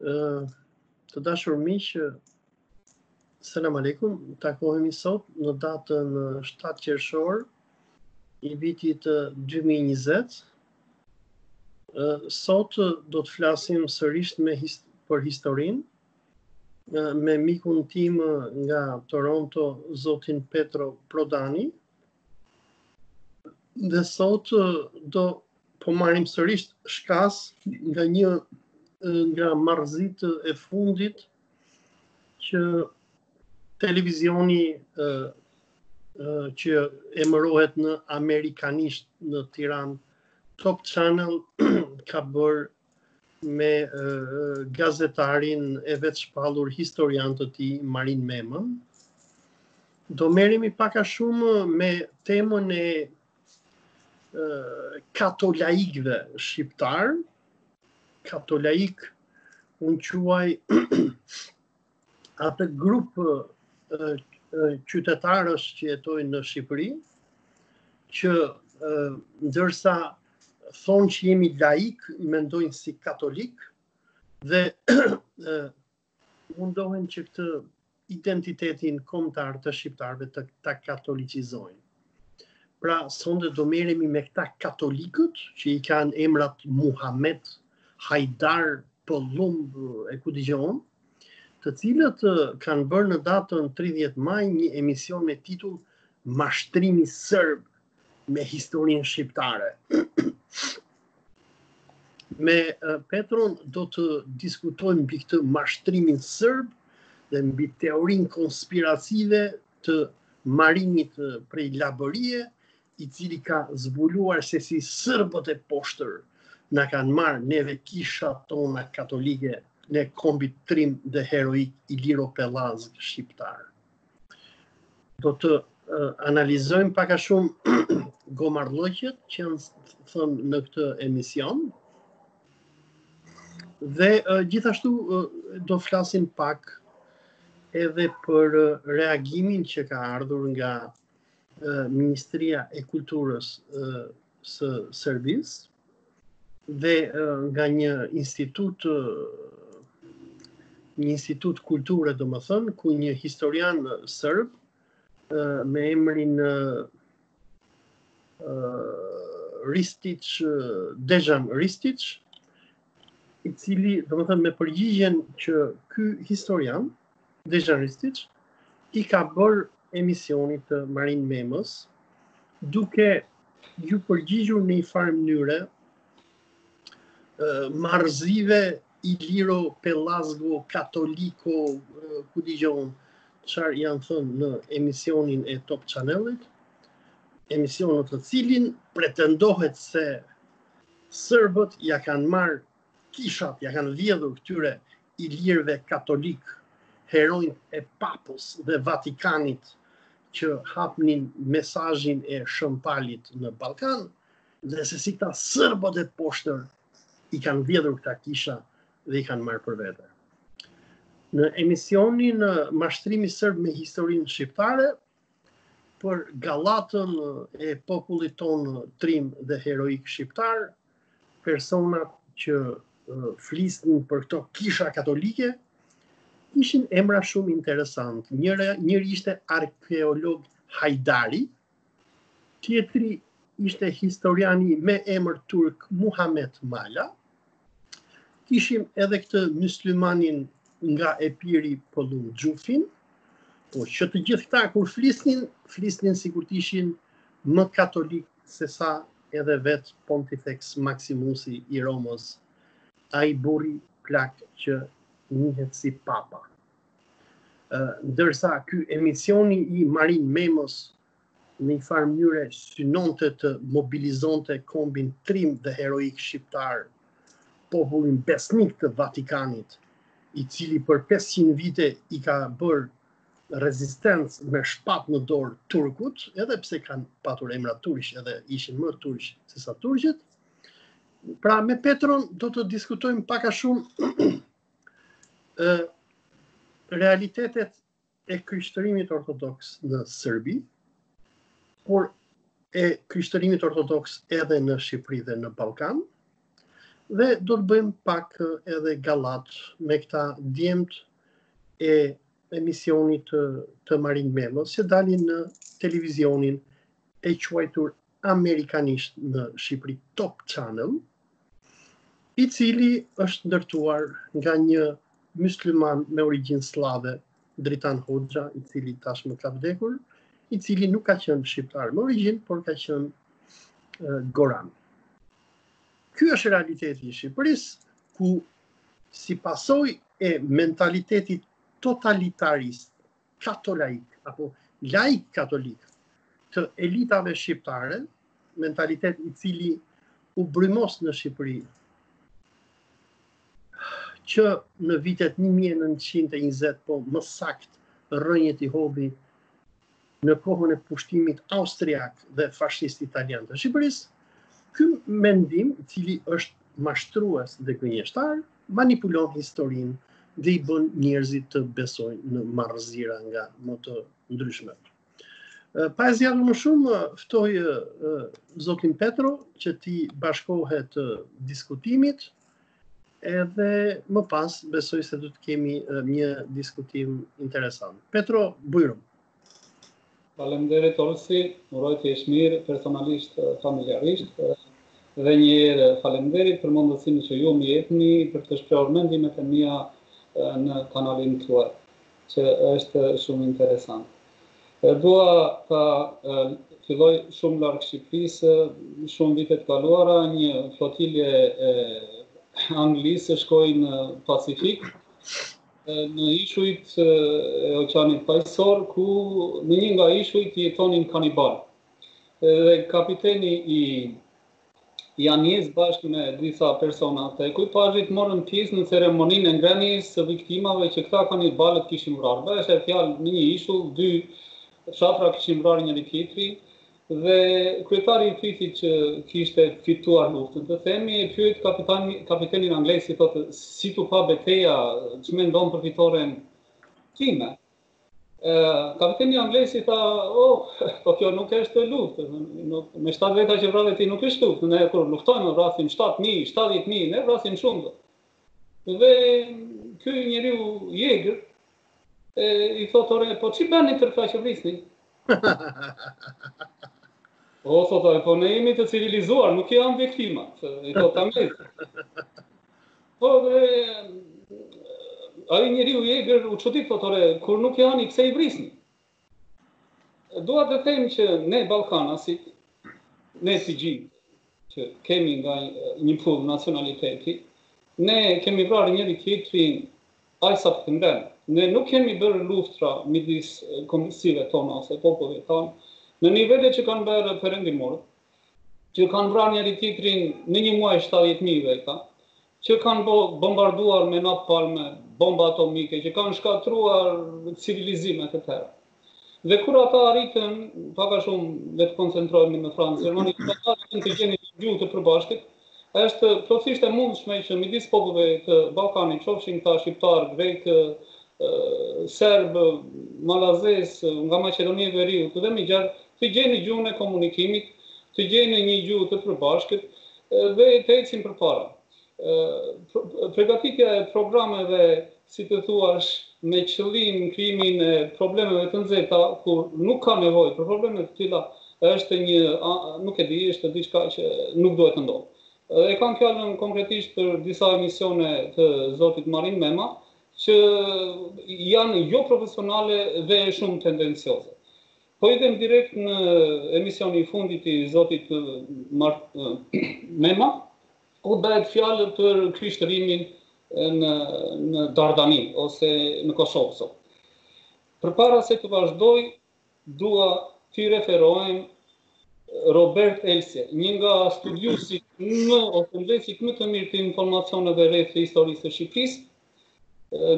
Të dashur miq, selam aleikum, takohemi sot në datën 7 qershor i vitit 2020. Sot do të flasim sërisht me për historinë, me mikun tim nga Toronto, Zotin Petro Prodani, dhe sot do po marrim sërisht shkas nga një nga marrëzitë e fundit që televizioni ë që emërohet në amerikanisht në Tiranë Top Channel ka bërë me gazetarin e vetëshpallur historian të tij Marin Memën. Do merremi pak a shumë me temën e katolaikëve shqiptarë, katolaik unë quaj atë grup qytetarësh që jetojnë në Shqipëri, që ndërsa thonë që jemi laikë, mendojnë si katolikë, dhe Mundohen që këtë identitetin kombëtar të shqiptarëve të ta katolicizojnë. Pra, sonte do merremi me këta katolikët që i kanë emrat Muhammed, Hajdar, Pëllumb e ku di unë, të cilët kanë bërë në datën 30 maj një emision me titull Mashtrimi serb me historinë shqiptare. Me Petron do të diskutojmë mbi këtë mashtrimin serb dhe mbi teorinë konspirative të Marinit prej Labërie, i cili ka zbuluar se si serbët e poshtër na kanë marrë neve kishat tona katolike ne kombit trim dhe heroik iliro-pellazg shqiptar. Do të analizojmë pak a shumë gomarllëqet që janë thënë në këtë emision. Dhe gjithashtu do flasim pak edhe për reagimin që ka ardhur nga Ministria e Kulturës së Serbisë, dhe nga një institut një institut kulture domethënë, ku një historian serb me emrin Ristic, Dejan Ristic, i cili, domethënë, me përgjigjen që ky historian, Dejan Ristic i ka bërë emisionit të Marin Memës duke iu përgjigjur në njëfarë mënyre marrëzive iliro pelazgo katoliko ku di unë çfarë janë thënë në emisionin e Top Channelit emision në të cilin pretendohet se sërbët ia kanë marrë kishat ia kanë vjedhur këtyre ilirëve katolikë, heronjtë e Papës dhe Vatikanit që hapnin mesazhin e Shën Palit në Ballkan dhe se si këta sërbët e poshtër i kanë vjedhur këta kisha dhe i kanë marrë për vete. Në emisionin Mashtrimi Sërb me historinë shqiptare, për gallatën e popullit tonë trim dhe heroik shqiptar, persona që flisnin për këto kisha katolike, ishin emra shumë interesantë. Njëra, njëri ishte arkeolog Hajdari, tjetri ishte historiani me emër turk Muhamed Mala, Kishim edhe këtë myslimanin nga Epiri Pëllumb Xhufin, po që të gjithë këta kur flisnin, flisnin sikur t'ishin më katolikë sesa edhe vetë Pontifex Maximusi i Romës, ai burri plak që njihet si papa. Ndërsa, ky emisioni i Marin Memës në një farë mënyre synonte të mobilizonte kombin trim dhe heroik shqiptar, popullin besnik të Vatikanit, i cili për 500 vite i ka bërë rezistencë me shpatë në dorë turkut, edhe pse kanë patur emra turq edhe ishin më turq sesa turqët. Pra me Petron do të diskutojmë pak a shumë realitetet e krishtërimit ortodoks në Serbi, por e krishtërimit ortodoks edhe në Shqipëri dhe në Ballkan. Dhe do të bëjmë pak edhe gallatë me këta djemtë e emisionit të, të Marin Memës, që dalin në televizionin e quajtur amerikanisht në Shqipëri Top Channel, i cili është ndërtuar nga një musliman me origjinë sllave, Dritan Hoxha, i cili tashmë ka vdekur, i cili nuk ka qenë shqiptar me origjinë, por ka qenë uh, goran. Ky është realiteti i Shqipërisë, ku si pasojë e mentalitetit totalitarist katolaik apo laik katolik të elitave shqiptare, mentalitet i cili u brymos në Shqipëri që në vitet 1920, po më sakt rrënjët i hodhi në kohën e pushtimit austriak dhe fashist italian të Shqipërisë, ky mendim, i cili është mashtrues dhe gënjeshtar, manipulon historinë dhe i bën njerëzit të besojnë në marrëzira nga më të ndryshmet. Pa e zgjatur më shumë, ftoj Zotin Petro që t'i bashkohet diskutimit edhe më pas besoj se do të kemi një diskutim interesant. Petro, bujrum. Faleminderit Olsi, uroj të jesh mirë personalisht, familjarisht dhe një herë faleminderit për mundësinë që ju më jepni për të shprehur mendimet e mia në kanalin tuaj, që është shumë interesant. Dua ta filloj shumë larg Shqipërisë, shumë vite të kaluara një flotilë e Anglisë shkoi në Pacifik në ishujt e Oqeanit Paqësor, ku në një nga ishujt jetonin kanibalë. Dhe kapiteni i anijes bashkë me disa persona të ekuipazhit morën pjesë në ceremoninë e ngrënjes së viktimave që këta kanibalët kishin vrarë. Bëhej fjalë në një ishull, dy fshatra kishin vrarë njëri tjetrin Dhe kryetari i fisit që kishte fituar luftën, të themi, e pyet kapitenin anglez i thotë, si t'u pa beteja, ç'mendon për fitoren time? Kapiteni anglez i tha, oh, po kjo nuk është luftë, me 7 veta që vrave ti nuk është luftë, ne kur luftojmë, vrasim 7.000, 70.000, ne vrasim shumë, Dhe ky njeriu i egër i thotë ore, po ç'i bëni tërë këta që vrisni? O, po, thotë ore, po ne jemi të civilizuar, nuk i hamë viktimat, i thotë ta mejtë. Po, dhe, ai njeriu i egër u çudit, thotë ore, kur nuk i hani pse i vrisni? Dua të them që ne ballkanasit, ne të gjithë që kemi nga një pullë nacionaliteti, ne kemi vrarë njëri tjetrin aq sa të tremben. Ne nuk kemi bërë luftra midis kombësive tona ose popujve tanë, në nivelet që kanë bërë perëndimorët, që kanë vrarë njëri tjetrin në një muaj 70.000 veta, që kanë bombarduar me napalme, bomba atomike, që kanë shkatërruar civilizime të tëra. Dhe kur ata arritën, pak a shumë le të koncentrohemi në Francë, Gjermani, kur ata arritën të gjejnë një gjuhë të përbashkët, është plotësisht e mundshme që midis popujve të Ballkanit, qofshin këta shqiptarë, grekë, serbë, malazezë, nga Maqedonia e Veriut dhe më gjerë, të gjejnë gjuhën e komunikimit, të gjejnë një gjuhë të përbashkët, Dhe të ecim përpara. Përgatitja e programeve, si të thuash, me qëllim krijimin e problemeve të nxehta, kur nuk ka nevojë për probleme të tilla, është një, nuk e di, është diçka që nuk duhet të ndodhë. E kam fjalën konkretisht për disa emisione të zotit Marin Mema, që janë joprofesionale dhe shumë tendencioze. Po hidhem direkt në emisioni i fundit i zotit Mart Mema, ku bëhet fjalë për krishterimin në në Dardani ose në Kosovë sot. Përpara se të vazhdoj, dua t'i referohem Robert Elsie, një nga studiuesit më ose mbledhësit më të mirë të informacioneve rreth të historisë së Shqipërisë,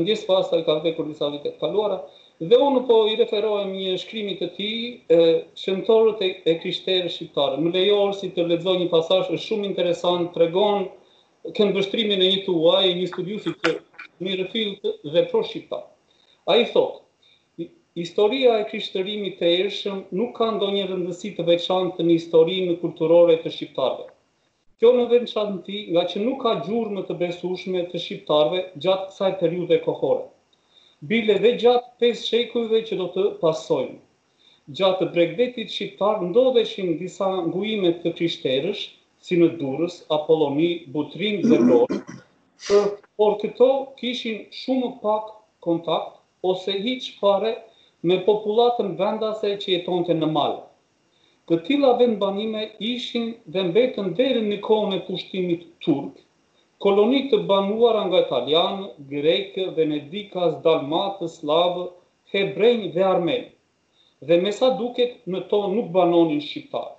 ndjesë pastë ka vdekur disa vite të kaluara, dhe unë po i referohem një shkrimi të tij, Shenjtorët e krishterë shqiptarë. Më lejo Orsi të lexoj një pasazh, është shumë interesant, tregon këndvështrimin e një të huaj, një studiuesi të mirëfilltë dhe pro-shqiptar. Ai thotë, Historia e krishtërimit të hershëm nuk ka ndonjë rëndësi të veçantë në historinë kulturore të shqiptarëve. Kjo në veçanti ngaqë nuk ka gjurmë të besueshme të shqiptarëve gjatë kësaj periudhe kohore. Bile dhe gjatë pesë shekujve që do të pasojnë. Gjatë bregdetit shqiptar ndodheshin disa ngulime të krishterësh, si në Durrës, Apolloni, Butrint dhe Vlorë, por por këto kishin shumë pak kontakt ose hiç fare me popullatën vendase që jetonte në male. Të tilla vendbanime ishin dhe mbetën deri në kohën e pushtimit turk, koloni të banuara nga italianë, grekë, venedikas, dalmatë, sllavë, hebrenj dhe armenë. Dhe me sa duket në to nuk banonin shqiptarë.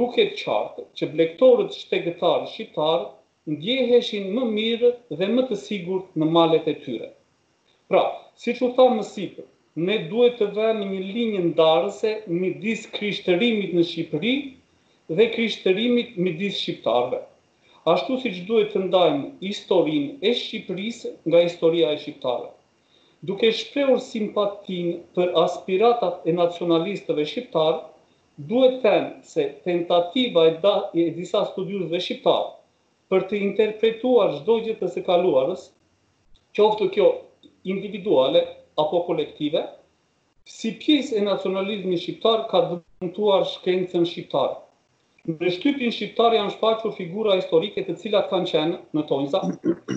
Duket qartë që blegtorët shtegtarë shqiptarë ndjeheshin më mirë dhe më të sigurt në malet e tyre. Pra, siç u tha më sipër, ne duhet të vëmë një linjë ndarëse midis krishtërimit në Shqipëri dhe krishtërimit midis shqiptarëve. Ashtu siç duhet të ndajmë historinë e Shqipërisë nga historia e shqiptarëve. Duke shprehur simpatinë për aspiratat e nacionalistëve shqiptarë, duhet thënë se tentativa e disa studiuesve shqiptarë për të interpretuar çdo gjë të së kaluarës, qoftë kjo individuale apo kolektive, si pjesë e nacionalizmit shqiptar ka dëmtuar shkencën shqiptare. Në shtypin shqiptar janë shfaqur figura historike të cilat kanë qenë, në thonjza,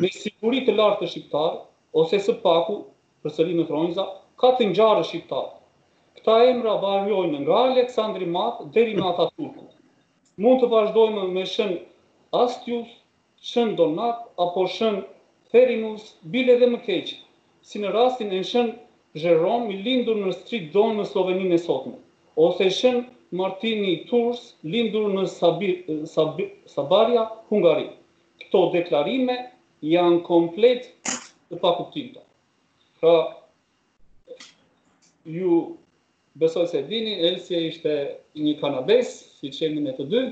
me siguri të lartë shqiptarë, ose së paku, përsëri në thonjza, ka të ngjarë, shqiptarë. Këta emra variojnë nga Aleksandri i Madh deri në Ataturkut. Mund të vazhdojmë me shën Astius, shën Donat apo shën Therinus, bile dhe më keq, si në rastin e shën Zherom, i lindur në Stridon në Slloveninë e sotme, ose shën Martin i Tours lindur në Sabaria, Hungari. Këto deklarime janë komplet të pakuptimta. Pra, Ju besoj se e dini, Elsie ishte një kanadez, siç jemi ne të dy.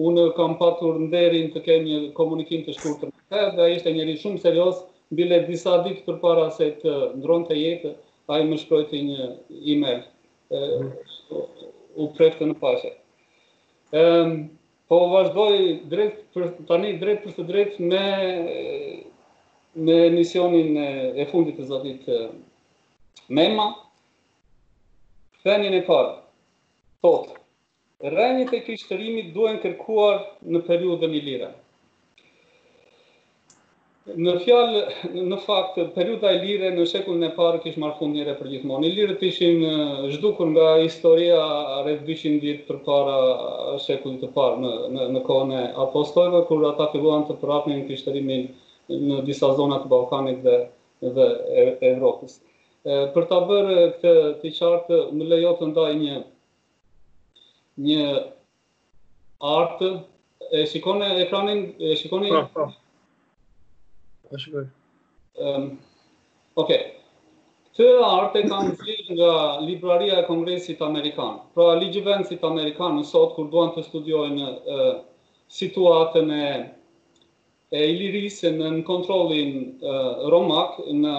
Unë kam patur nderin të kem një komunikim të shkurtër me të dhe ai ishte njeri shumë serioz, bile disa ditë përpara se të ndronte jetë, ai më shkrojti një email. U prehtë në paqe. Po vazhdoj drejt për tani drejt për së drejt me me emisionin e fundit të zotit Mema. Thënien e parë. Thotë, rrenjët e krishtërimit duhen kërkuar në periudhën ilire. Në fjalë, në fakt, periudha ilire në shekullin e parë kish marrë fund njëherë e përgjithmonë. Ilirët ishin zhdukur nga historia rreth dyqind vjet përpara shekullit të parë, në, në, në kohën e Apostojve, kur ata filluan të përhapnin krishtërimin në disa zona të Ballkanit dhe, dhe Evropës. Për ta bërë këtë të qartë, më lejo të ndaj një, një Hartë, e shikon ekranin, e shikoni? Po, po. E shikoj. Ehm, ok. Këtë hartë e kam nxjerrë nga libraria e Kongresit Amerikan. Pra, ligjvënësit amerikanë sot, kur duan të studiojnë situatën e e Ilirisë nën kontrollin romak në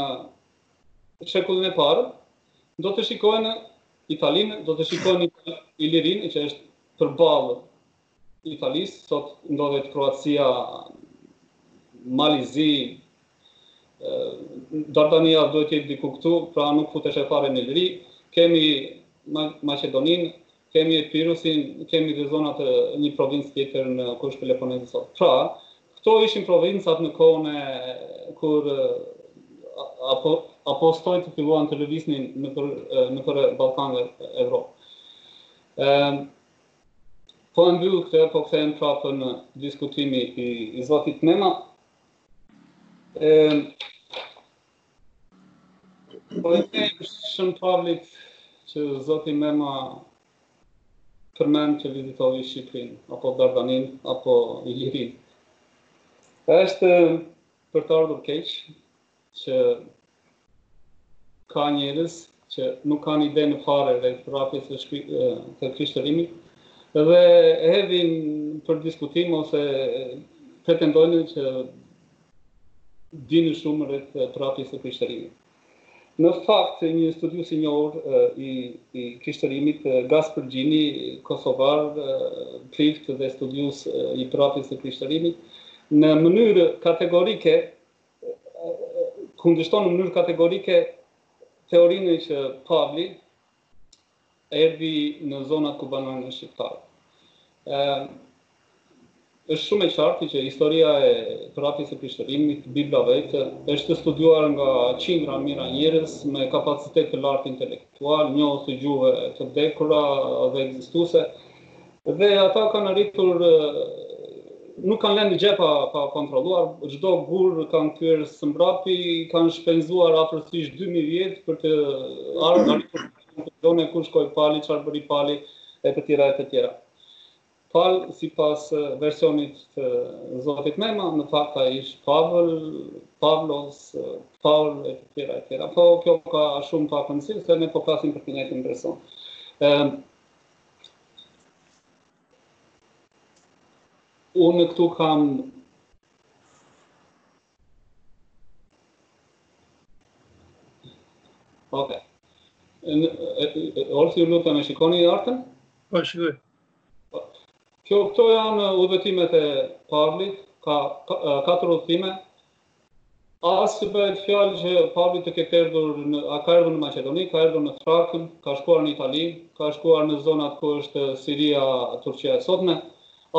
shekullin e parë, do të shikojnë Italinë, do të shikojnë Ilirinë që është përballë Italisë, sot ndodhet Kroacia, Mali i Zi, Dardania duhet të jetë diku këtu, pra nuk futeshe fare në Iliri, kemi Maqedoninë, kemi Epirusin, kemi dhe zonat një provincë tjetër në ku është Peloponezi sot. Pra, Këto ishin provincat në kohën kur apo apostujt filluan të lëviznin nëpër nëpër Ballkan dhe Evropë. Ëm po e mbyll këtë, po kthehem prapë në diskutimi i, i zotit Mema. Ëm po i kthehem shën Pavlit që zoti Mema përmend që vizitoi Shqipërinë, apo Dardaninë, apo Ilirinë. Është për të ardhur keq që ka njerëz që nuk kanë idenë fare rreth përhapjes të, shkri, të krishtërimit dhe hedhin për diskutim ose pretendojnë që dinë shumë rreth përhapjes së krishtërimit. Në fakt, një studiues i njohur i krishterimit, Gaspër Gjini, kosovar, prift dhe studiues i përhapjes së krishterimit, në mënyrë kategorike kundërshton në mënyrë kategorike teorinë që Pavli erdhi në zonat ku banojnë shqiptarët. Është shumë e qartë që historia e përhapjes së krishtërimit, Bibla vetë, është studiuar nga qindra mijëra njerëz me kapacitet të lartë intelektual, njohës të gjuhëve të vdekura dhe ekzistuese, Dhe ata kanë arritur nuk kanë lënë gjë pa pa kontrolluar, çdo gur kanë kthyer së mbrapshti, kanë shpenzuar afërsisht 2000 vjet për të arritur se ku shkoi Pali, çfarë bëri Pali e të tjera e të tjera. Pal, sipas versionit të zotit Mema, në fakt ai ish Pavel, Pavlos, Paul e të tjera e tjera. Po, kjo ka shumë pak rëndësi, se ne po flasim për të njëjtin person. Unë këtu kam Ok. Olsi ju lutem e shikoni hartën? Po shikoj. Po. Kjo këto janë udhëtimet e Pavlit, ka katër udhëtime. As që bëhet fjalë që Pavli të ketë erdhur në, ai ka erdhur në Maqedoni, ka erdhur në Thrakën, ka shkuar në Itali, ka shkuar në zonat ku është Siria, Turqia e sotme,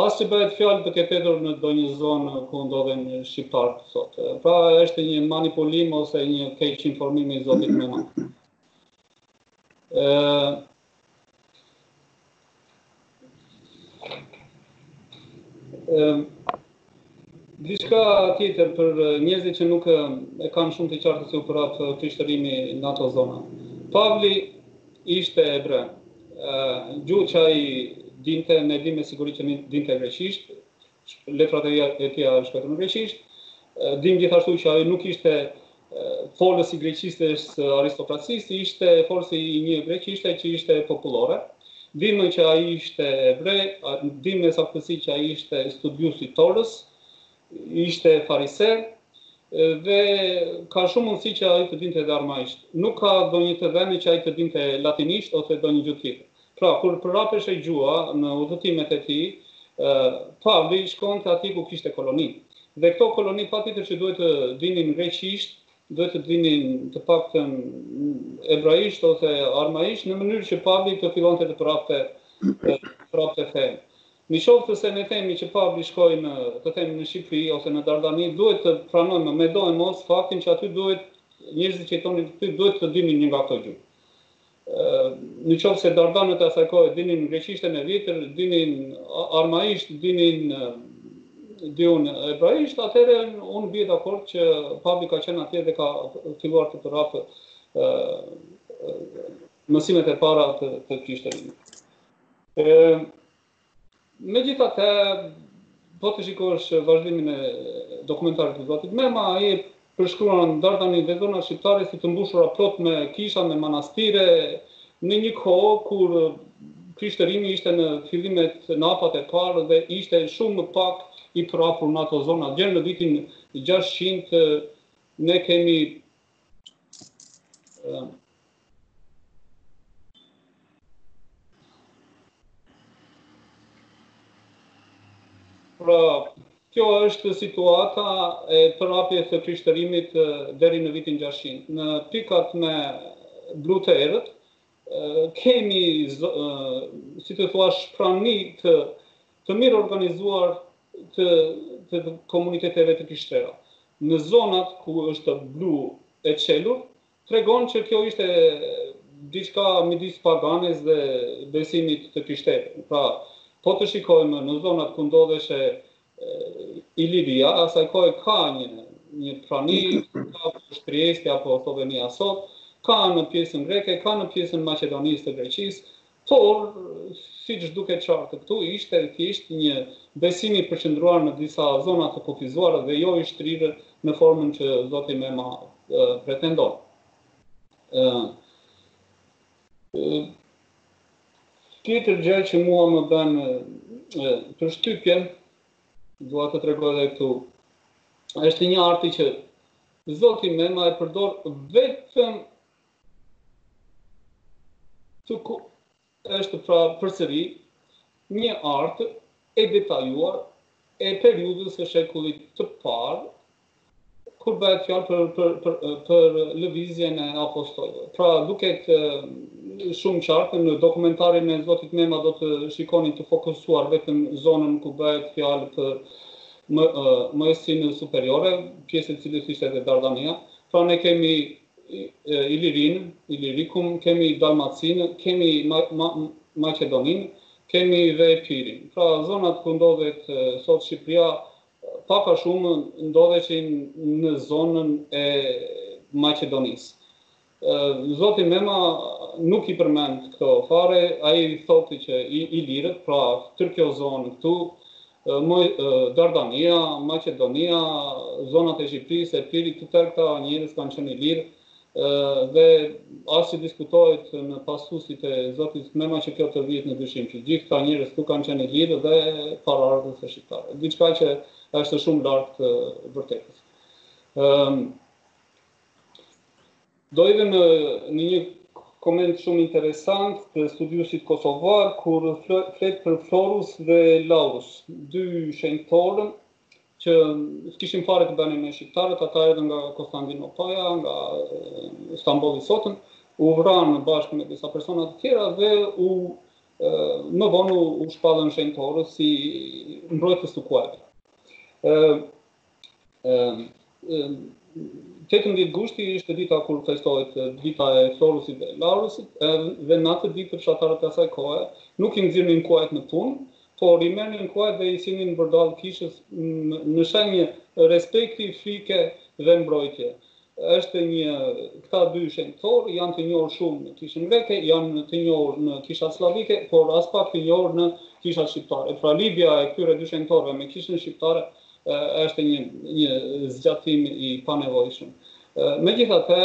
as që bëhet fjalë të ketë erdhur në ndonjë zonë ku ndodhen shqiptarët sot. Pra është një manipulim ose një keqinformim i zotit Mema. Ë Diçka tjetër për njerëzit që nuk e kanë shumë të qartë si u përhap krishtërimi në ato zona. Pavli ishte hebre. Gjuhë që ai dinte, ne dimë me siguri që dinte greqisht, letrat e tjera i shkruante në greqisht. Dim gjithashtu që ai nuk ishte folës i greqishtes së aristokracisë, ishte folës i një greqishte që ishte popullore. Dimë që ai ishte hebre, dimë me saktësi që ai ishte studius i Torës, ishte farise, dhe ka shumë mundësi që ai të dinte dhe armaisht. Nuk ka ndonjë të dhënë që ai të dinte latinisht ose ndonjë gjuhë tjetër. Pra, kur përhapesh gjuha në udhëtimet e tij, Pavli shkonte atje ku kishte koloni. Dhe këto koloni patjetër që duhet të dinin greqisht, duhet të dinin të paktën hebraisht ose aramaisht, në mënyrë që Pavli të fillonte të përhapte përhapte fenë. Në qoftë se ne themi që Pavli shkoi në, të themi në Shqipëri ose në Dardani, duhet të pranojmë me do e mos faktin që aty duhet njerëzit që jetonin aty duhet të dinin një nga këto gjuhë. Në qoftë se Dardanët e asaj kohe dinin greqishten e vjetër, dinin armaisht, dinin hebraisht, atëherë unë bie dakord që Pavli ka qenë atje dhe ka filluar të përhapë mësimet e para të, të krishterimit. Megjithatë, po të shikosh vazhdimin e dokumentarit të zotit Mema, ai përshkruan Dardaninë dhe zonat shqiptare si të mbushura plot me kisha, me manastire, në një kohë kur krishterimi ishte në fillimet në hapat e parë dhe ishte shumë më pak i përhapur në ato zona. Gjer në vitin 600 ne kemi Pra, kjo është situata e përhapjes së krishterimit deri në vitin 600. Në pikat me blu të errët, kemi, si të thua, prani të, të mirë organizuar të, të komuniteteve të krishtera. Në zonat ku është blu e çelur, tregon që kjo ishte diçka midis paganes dhe besimit të krishterë. Pra, po të shikojmë në zonat ku ndodhesh Iliria e asaj kohe ka një një prani, ku është Triesti apo Slovenia sot, ka në pjesën greke, ka në pjesën e Maqedonisë të Greqisë, Por, siç duket qartë këtu, ishte thjesht një besim i përqendruar në disa zona të kufizuara dhe jo i shtrirë në formën që zoti Mema pretendon. Tjetër gjë që mua më bën përshtypje, dua të tregoj edhe këtu, është një hartë që zoti Mema e përdor vetëm Këtu është pra përsëri një hartë e detajuar e periudhës së shekullit të parë kur bëhet fjalë për për për për lëvizjen e apostolëve. Pra duket shumë qartë në dokumentarin e Zotit Mema do të shikoni të fokusuar vetëm zonën ku bëhet fjalë për më, uh, Mëzinë Superiore, pjesë e cilës ishte edhe Dardania. Pra ne kemi Ilirinë, Ilirikun, kemi Dalmacinë, kemi Maqedoninë, kemi dhe Epirin. Pra zonat ku ndodhet sot Shqipëria, pak a shumë ndodheshin në zonën e Maqedonisë. Zoti Mema nuk i përmend këto fare, ai thotë që Ilirët, pra tërë kjo zonë këtu, Dardania, Maqedonia, zonat e Shqipërisë, Epirit, të tërë këta njerëz kanë qenë ilirë dhe as që diskutohet në pasuesit e zotit Mema që kjo të vihet në dyshim, që gjithë këta njerëz këtu kanë qenë ilirë dhe paraardhës të shqiptarëve, diçka që është shumë larg të vërtetës. Do hidhem në në një koment shumë interesant të studiuesit kosovar kur flet për Florus dhe Laurus, dy shenjtorë që s'kishin fare të bënin me shqiptarët, ata erdhën nga Konstandinopoja, nga Stambolli i sotëm, u vranë bashkë me disa persona të tjera dhe u më vonë u shpallën shenjtorë si mbrojtës të kuajve. Ëm 18 gushti ishte dita kur festohet dita e Florusit dhe Laurusit, edhe dhe në atë ditë fshatarët e asaj kohe nuk i nxirrnin kuajt në punë, por i merrnin kuajt dhe i sillnin përballë kishës në shenjë respekti, frike dhe mbrojtje. është një këta dy shenjtorë janë të njohur shumë në kishën greke, janë të njohur në kisha slavike, por aspak të njohur në kishat shqiptare. Pra lidhja e këtyre dy shenjtorëve me kishën shqiptare është një një zgjatim i panevojshëm. Megjithatë,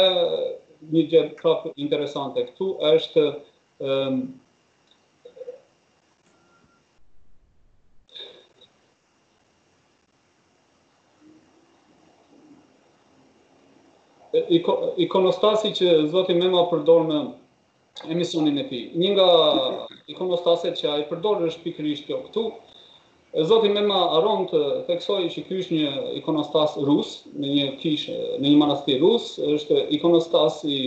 një gjë prap interesante këtu është Ikonostasi që zoti Mema përdor në emisionin e tij. Një nga ikonostaset që ai përdor është pikërisht kjo këtu. Zoti Mema harron të theksojë që ky është një ikonostas rus, në një kishë, në një manastir rus, është ikonostas i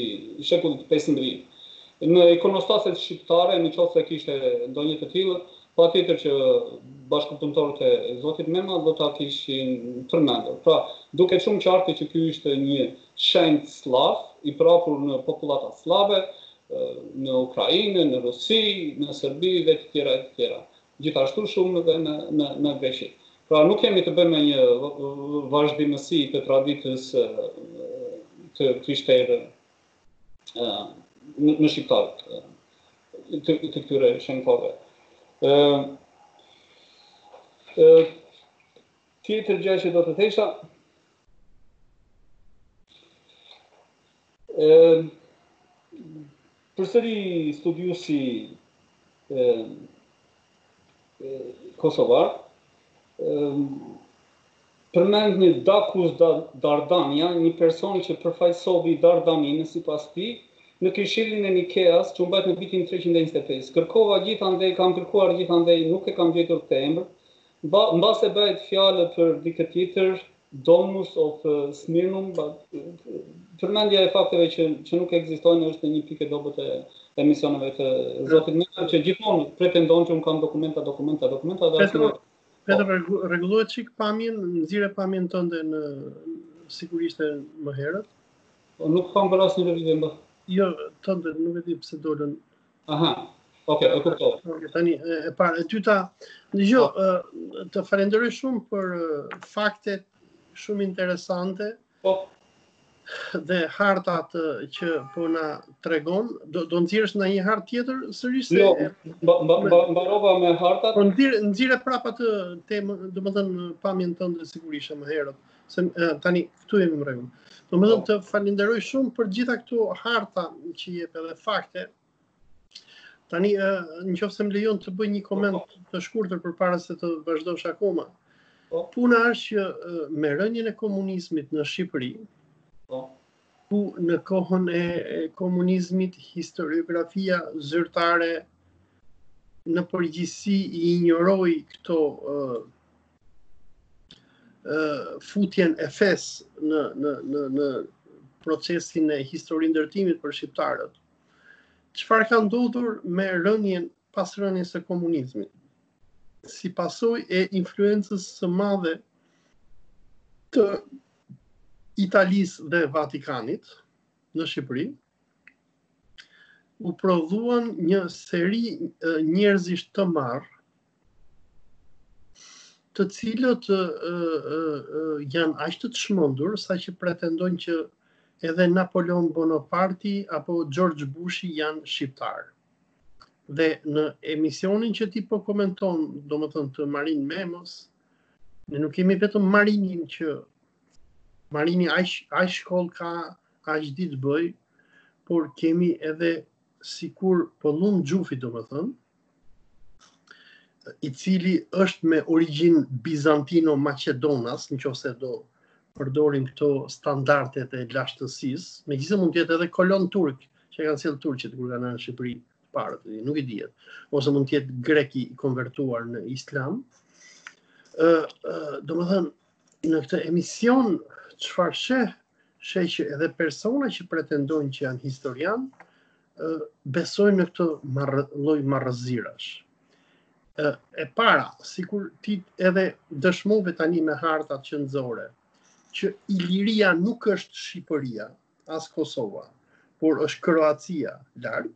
shekullit 15. Në ikonostaset shqiptare, në qoftë se kishte ndonjë të tillë, Patjetër që bashkëpunëtorët e zotit Mema do ta kishin përmendur. Pra, duket shumë qartë që ky ishte një shenjt sllav, i përhapur në popullatat sllave, në Ukrainë, në Rusi, në Serbi dhe të tjera e të tjera. Gjithashtu shumë dhe në Greqi. Pra, nuk kemi të bëjmë me një vazhdimësi të traditës të krishterë në shqiptarët të këtyre shenjtorëve. Tjetër gjë që do të thesha, përsëri studiusi kosovar, përmend një Dakus Dardania, një person që përfaqësoi Dardaninë, sipas tij, në Këshillin e Nikeas, që u mbajt në vitin treqind e njëzet e pesë. Kërkova gjithandej, kam kërkuar gjithandej, nuk e kam gjetur këtë emër, mbase bëhet fjalë për dikë tjetër, Domus of Sirmium, përmendja e fakteve që që nuk ekzistojnë është një pikë e dobët e emisioneve të zotit Mema që gjithmonë pretendon që un kam dokumenta, dokumenta, dokumenta dhe ashtu. Të ta rregullojë një çik pamjen, nxire pamjen tënde siç ishte më herët. Po nuk kam për asnjë lëvizje më. Jo, tënde nuk e di pse dolën. Aha. Okej, okay, e kuptova. Okej, tani e para, e dyta, dëgjoj, oh. Po. të falenderoj shumë për faktet shumë interesante. Po. Oh. Dhe hartat që po na tregon, do do nxjerrësh ndonjë hartë tjetër sërish se Jo, mbarova me hartat. Po nxjerr nxirre prapë atë temën, domethënë pamjen tënde siç ishte më herët. se tani këtu jemi në rregull. Domethënë po. të falenderoj shumë për gjitha këto harta që jep edhe fakte. Tani në qoftë se më lejon të bëj një koment po, po. të shkurtër përpara se të vazhdosh akoma. Po. Puna është që me rënien e komunizmit në Shqipëri, po. ku në kohën e komunizmit historiografia zyrtare në përgjithësi i injoroi këto futjen e fesë në në në në procesin e histori ndërtimit për shqiptarët. Çfarë ka ndodhur me rënien pas rënies së komunizmit? Si pasojë e influencës së madhe të Italisë dhe Vatikanit në Shqipëri, u prodhuan një seri njerëzish të marrë, të cilët e, e, e, janë aq të çmendur saqë pretendojnë që edhe Napoleon Bonaparte apo George Bushi janë shqiptarë. Dhe në emisionin që ti po komenton, domethënë të Marin Memës, ne nuk kemi vetëm Marinin që Marini aq shkollë ka, aq di të bëjë, por kemi edhe sikur Pëllumb Xhufi domethënë, i cili është me origjinë bizantino-macedonas, në qoftë se do përdorim këto standardet e lashtësisë, megjithëse mund të jetë edhe kolon turk, që e kanë sjellë turqit, kur kanë në Shqipëri parë, nuk i dihet, ose mund të jetë grek i konvertuar në islam, domethënë, Në këtë emision, çfarë sheh, sheh që edhe persona që pretendojnë që janë historianë, besojnë në këto marrë, lloj marrëzirash. E para, sikur ti edhe dëshmove tani me hartat që nxore, që Iliria nuk është Shqipëria, as Kosova, por është Kroacia, lart,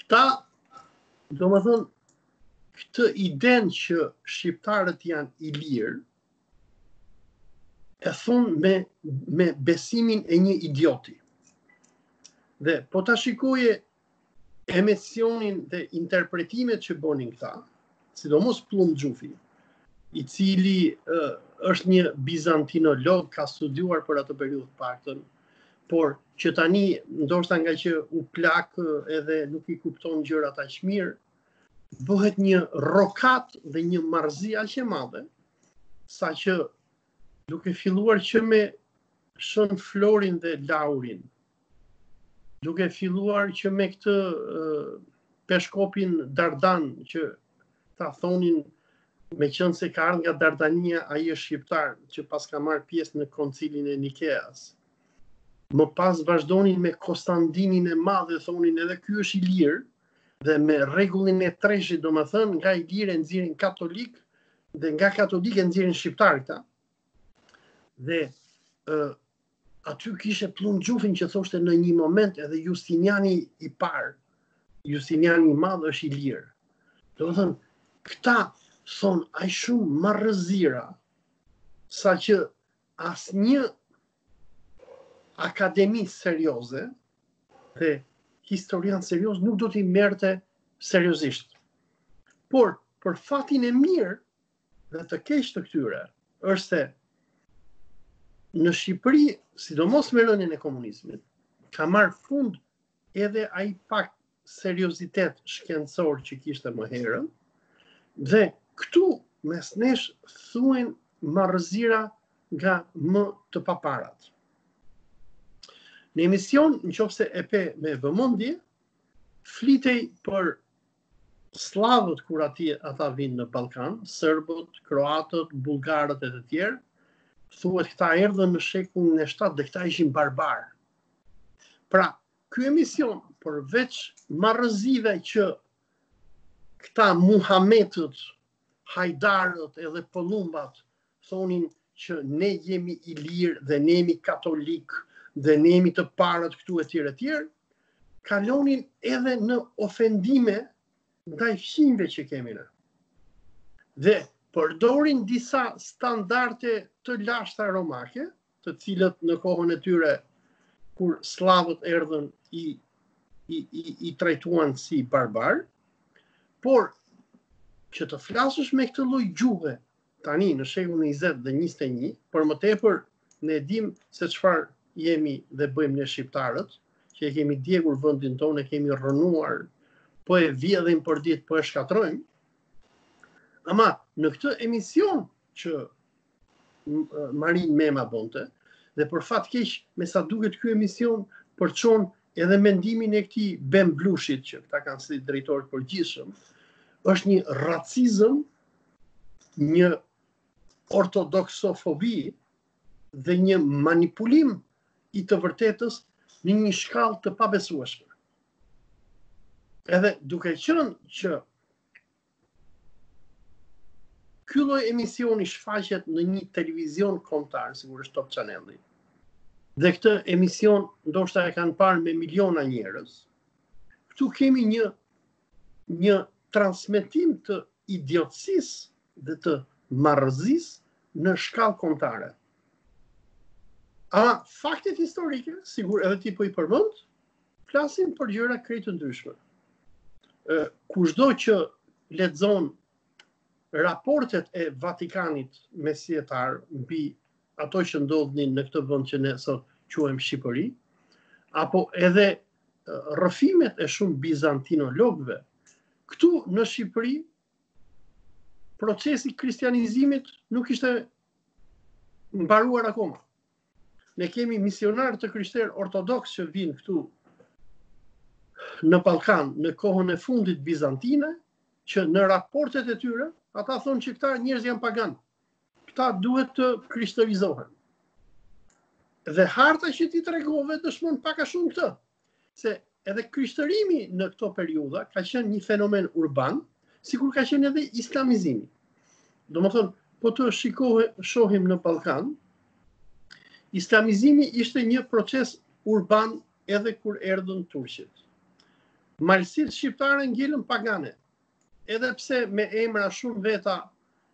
Këta, domethënë, këtë idenë që shqiptarët janë ilirë, e thonë me, me besimin e një idioti. Dhe po ta shikoje emisionin dhe interpretimet që bënin këta, sidomos Pëllumb Xhufi, i cili uh, është një bizantinolog, ka studiuar për atë periudhë paktën, por që tani ndoshta ngaqë u plak edhe nuk i kupton gjërat aq mirë, bëhet një rokadë dhe një marrëzi aq e madhe, saqë duke filluar që me Shën Florin dhe Laurin, duke filluar që me këtë peshkopin Dardan që ta thonin meqenëse ka ardhë nga Dardania, ai është shqiptar që pastaj ka marrë pjesë në koncilin e Nikeas. Më pas vazhdonin me Kostandinin e Madh dhe thonin edhe ky është ilir, dhe me rregullin e treshit domethënë nga ilir e nxirrnin katolik dhe nga katolik e nxirrnin shqiptar këta. Dhe aty kishe Pëllumb Xhufin që thoshte në një moment edhe Justiniani i parë, Justiniani i Madh është ilir. Domethënë, këta thonë aq shumë marëzira, saqë asnjë akademi serioze dhe historian serioz nuk do t'i merrte seriozisht. Por, për fatin e mirë, dhe të keqe të këtyre është se në Shqipëri, sidomos me rënien e komunizmit, ka marrë fund edhe ai pak seriozitet shkencor që kishte më herët dhe këtu mes nesh thuhen marrëzira nga më të paparat. Në emision, në qoftë se e pe me vëmendje, flitej për Sllavët kur ata vinë në Ballkan, serbët, kroatët, bullgarët e të tjerë, thuhet këta erdhën në shekullin e 7 dhe këta ishin barbarë. Pra, ky emision përveç marrëzive që këta Muhametët, Hajdarët edhe Pëllumbat thonin që ne jemi ilirë dhe ne jemi katolikë dhe ne jemi të parët këtu e tjerë e tjerë, kalonin edhe në ofendime ndaj fqinjve që kemi ne. Dhe përdorin disa standarte të lashta romake, të cilët në kohën e tyre kur sllavët erdhën i i i, i trajtuan si barbarë, por që të flasësh me këtë lloj gjuhe tani në shekullin e 20 dhe 21, për më tepër ne dim se çfarë jemi dhe bëjmë ne shqiptarët, që e kemi djegur vendin tonë, e kemi rrënuar, po e vjedhim për ditë, po e shkatërrojmë. Ama në këtë emision që Marin Mema bënte, dhe për fat keq me sa duket ky emision përçon edhe mendimin e këtij Ben Blushit që këta kanë si drejtor të përgjithshëm, është një racizëm një ortodoksofobi dhe një manipulim i të vërtetës në një shkallë të pabesueshme. Edhe duke qenë që ky lloj emisioni shfaqet në një televizion kombëtar, sikur është Top Channel, dhe këtë emision ndoshta e kanë parë me miliona njerëz, këtu kemi një Një transmetim të idiotësisë dhe të marrëzisë në shkallë kombëtare. A faktet historike, sikur edhe ti po i përmend, flasin për gjëra krejt të ndryshme. Ë kushdo që lexon raportet e Vatikanit mesjetar mbi ato që ndodhnin në këtë vend që ne sot quajmë Shqipëri, apo edhe rrëfimet e shumë bizantinologëve, këtu në Shqipëri procesi kristianizimit nuk ishte mbaruar akoma. Ne kemi misionarë të krishterë ortodoksë që vijnë këtu në Ballkan në kohën e fundit bizantine, që në raportet e tyre, ata thonë që këta njerëz janë paganë. Këta duhet të krishterizohen. Dhe harta që ti tregove dëshmon pak a shumë këtë, se edhe krishtërimi në këto periudha ka qenë një fenomen urban, sikur ka qenë edhe islamizimi. Domethënë, po të shikohe, shohim në Ballkan, islamizimi ishte një proces urban edhe kur erdhën turqit. Malësitë shqiptare ngjelën pagane, edhe pse me emra shumë veta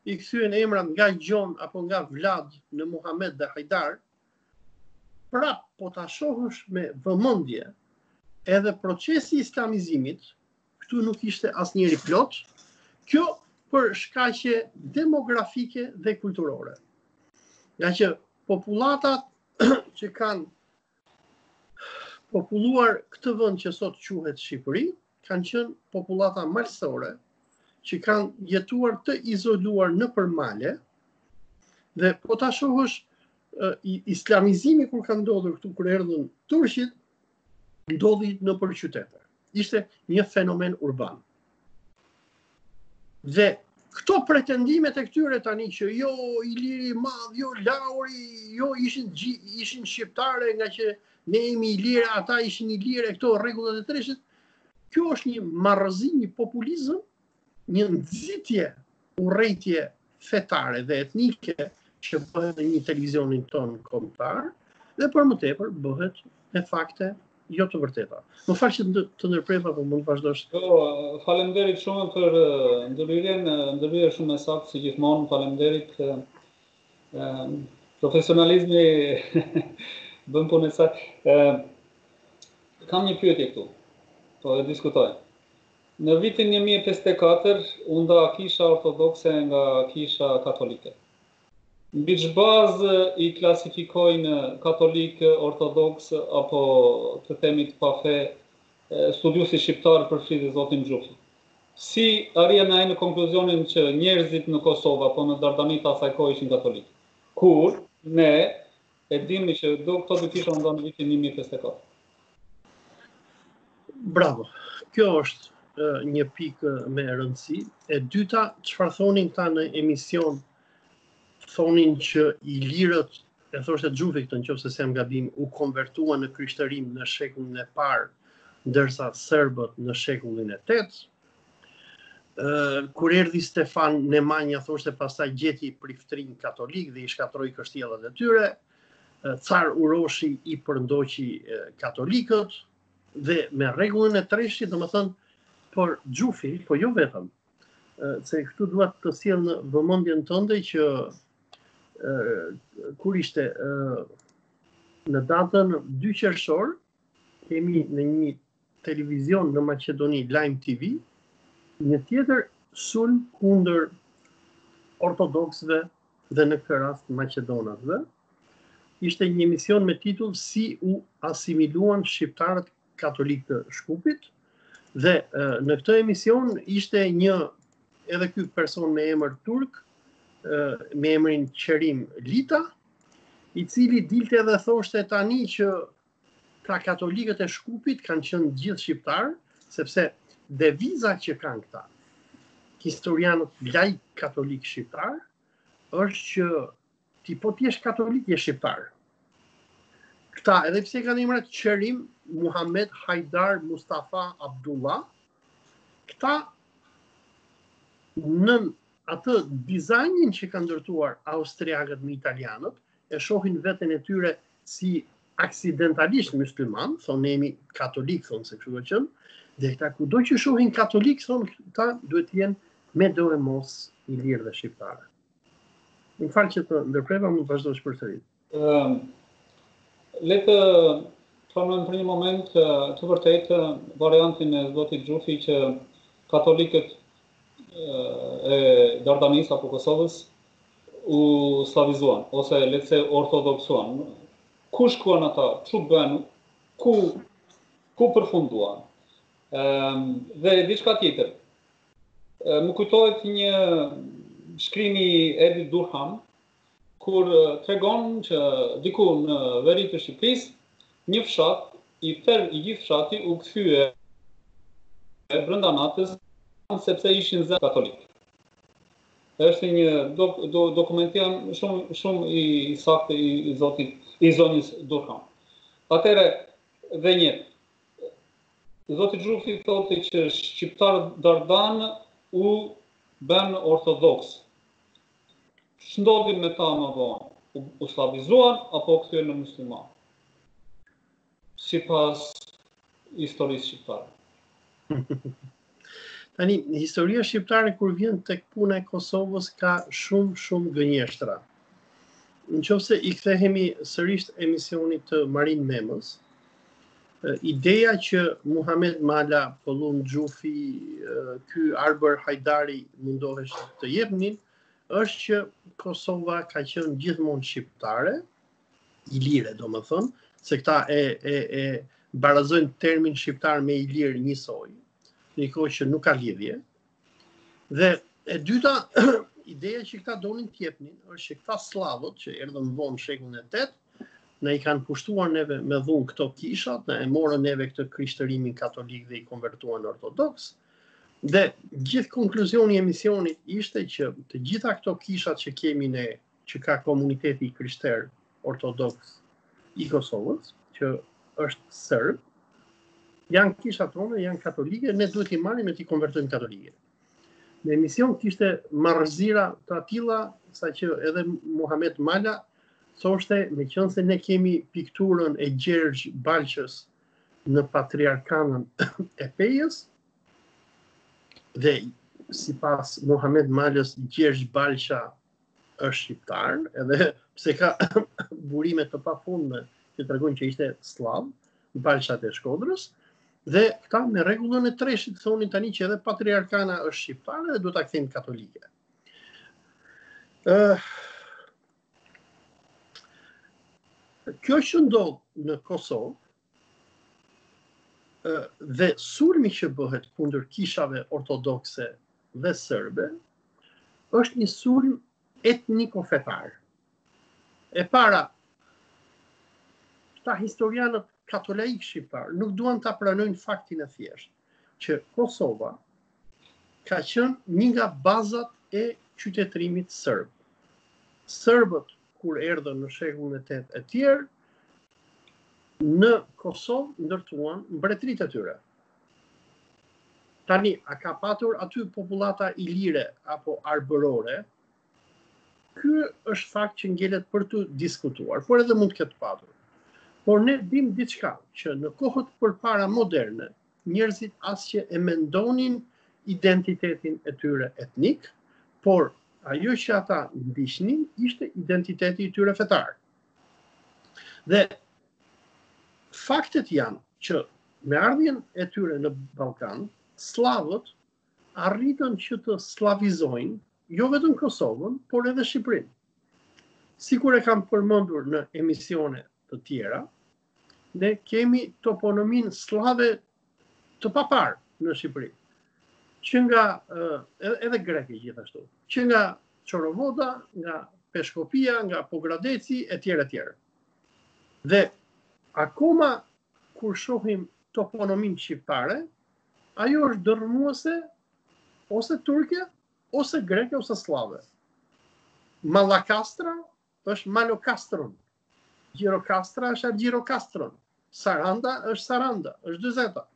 i kthyen emrat nga Gjon apo nga Vlad në Muhamed dhe Hajdar, prap po ta shohësh me vëmendje edhe procesi islamizimit, këtu nuk ishte asnjëherë i plotë, kjo për shkaqe demografike dhe kulturore. Ngaqë popullatat që kanë populluar këtë vend që sot quhet Shqipëri, kanë qenë popullata malësore që kanë jetuar të izoluara nëpër male dhe po ta shohësh islamizimi kur ka ndodhur këtu kur erdhën turqit, ndodhi nëpër qytete. ishte një fenomen urban. Dhe këto pretendimet e këtyre tani që jo Iliri i Madh, jo Lauri, jo ishin ishin shqiptarë ngaqë ne jemi ilirë, ata ishin ilirë, këto rregullat e treshit. Kjo është një marrëzi, një populizëm, një nxitje urrejtjeje fetare dhe etnike që bëhet në një televizionin tonë kombëtar dhe për më tepër bëhet me fakte jo të vërteta. Më fal që të ndërpreva, po mund të vazhdosh. Po, faleminderit shumë për ndërhyrjen, ndërhyrje shumë e saktë si gjithmonë. Faleminderit. Ëm profesionalizmi bën punën e vet. Ëm kam një pyetje këtu. Po e diskutoj. Në vitin një mijë e pesëdhjetë e katër u nda Kisha Ortodokse nga Kisha Katolike. Mbi ç'bazë i klasifikojnë katolikë, ortodoksë apo të themi të pafe studiuesit shqiptarë përfshirë zotin Xhufi? Si arrien ai në konkluzionin që njerëzit në Kosovë apo në Dardani të asaj kohe ishin katolikë? Kur ne e dimë që këto dy kisha u ndanë në vitin 1054. Bravo, kjo është një pikë me rëndësi. E dyta, çfarë thonin këta në emision, thonin që ilirët, e thoshte Xhufi këtë në qoftë se s'e kam gabim, u konvertuan në krishterim në shekullin e parë, ndërsa serbët në shekullin e tetë, kur erdhi Stefan Nemanja thoshte pastaj gjeti priftërinj katolikë dhe i shkatërroi kështjellat e tyre, car Uroshi i përndoqi katolikët dhe me rregullin e treshit, domethënë por Xhufi, po jo vetëm, se këtu dua të sjell në vëmendjen tënde që kur ishte në datën 2 qershor kemi në një televizion në Maqedoni Lime TV, një tjetër sulm kundër ortodoksëve dhe në këtë rast maqedonasve. Ishte një emision me titull Si u asimiluan shqiptarët katolikë të Shkupit dhe në këtë emision ishte një edhe ky person me emër turk, me emrin Qerim Lita, i cili dilte dhe thoshte tani që Pra katolikët e Shkupit kanë qenë gjithë shqiptarë, sepse deviza që kanë këta historianët laiko-katolikë shqiptarë është që ti po të jesh katolik je shqiptar. Këta edhe pse kanë emra Qerim, Muhammed, Hajdar, Mustafa, Abdullah, këta nën atë dizajnin që kanë ndërtuar austriakët me italianët, e shohin veten e tyre si aksidentalisht myslimanë, thonë ne jemi katolikë, thonë se kështu ka qenë, dhe këta kudo që shohin katolikë, thonë këta duhet të jenë medoemos ilirë dhe shqiptarë. Më fal që të ndërpreva, mund të vazhdosh përsëri. Ehm, le ta pranojmë për një moment të vërtetë variantin e zotit Xhufi që katolikët e Dardanisë apo Kosovës u sllavizuan ose ose u ortodoksuan. Ku shkuan ata? Ç'u bënë? Ku ku përfunduan? Ëm dhe diçka tjetër. Më kujtohet një shkrim i Edith Durham kur tregon që diku në veri të Shqipërisë një fshat i tërë i gjithë fshati u kthye brenda natës sepse ishin zënë, katolik. Është një dokumentian shumë i saktë i zotit, i zonjës Durham. Atëherë, dhe një, zoti Xhufi thotë që shqiptarët dardanë u bënë ortodoksë. Ç'ndodhi me ta më vonë? U sllavizuan apo u kthyen në muslimanë? sipas historisë shqiptare. Tani, historia shqiptare kur vjen tek puna e Kosovës ka shumë shumë gënjeshtra. Në qofë se i kthehemi sërisht emisionit të Marin Memës, ideja që Muhamed Mala, Pëllumb Xhufi, ky Arbër Hajdari mundoheshin të jepnin, është që Kosova ka qenë gjithmonë shqiptare, ilire, domethënë, se këta e, e, e barazojnë termin shqiptar me ilir njësoj, në një kohë që nuk ka lidhje. Dhe e dyta, ideja që këta donin të jepnin, është që këta sllavët që erdhën vonë në shekullin e tetë, na i kanë pushtuar neve me dhunë këto kishat, na e morën neve këtë krishtërimin katolik dhe i konvertuan ortodoks, dhe gjithë konkluzioni i emisionit ishte që të gjitha këto kishat që kemi ne që ka komuniteti i krishterë ortodoks i Kosovës, që është serb, janë kishat tona, janë katolike, ne duhet t'i marrim e t'i konvertojmë katolike. Në emision kishte marrëzira të atilla, saqë edhe Muhamed Mala thoshte, meqenëse ne kemi pikturën e Gjergj Balshës në Patriarkanën e Pejës, dhe sipas Muhamed Malës, Gjergj Balsha është shqiptar, edhe pse ka burime të pafundme që tregojnë që ishte sllav, Balshat e Shkodrës, dhe këta me rregullën e treshit thoshin tani që edhe patriarkana është shqiptare dhe duhet ta kthejmë katolike. Ëh. Kjo që ndodh në Kosovë, Dhe sulmi që bëhet kundër kishave ortodokse dhe serbe është një sulm etniko-fetar. E para, këta historianët katolaikë shqiptarë nuk duan ta pranojnë faktin e thjeshtë. që Kosova ka qenë një nga bazat e qytetërimit serb. Serbët kur erdhën në shekullin e 8 e tjerë, në Kosovë ndërtuan mbretëritë e tyre. Tani, a ka patur aty popullata ilire apo arbërore, Ky është fakt që ngelet për t'u diskutuar, por edhe mund të ketë patur. Por ne dimë diçka që në kohët përpara moderne, njerëzit as që e mendonin identitetin e tyre etnik, por ajo që ata ndiqnin ishte identiteti i tyre fetar. Dhe faktet janë që me ardhjen e tyre në Ballkan, sllavët arritën që të sllavizojnë jo vetëm Kosovën, por edhe Shqipërinë. Sikur e kam përmendur në emisione të tjera, ne kemi toponomi sllave të paparë në Shqipëri. Që nga edhe greke gjithashtu, që nga Çorovoda, nga Peshkopia, nga Pogradeci etj etj. Dhe akoma kur shohim toponominë shqiptare, Ajo është dërrmuese ose turke, ose greke, ose sllave. Malakastra është Malokastron. Gjirokastra është Argjirokastron. Saranda është Saranda, është dyzeta.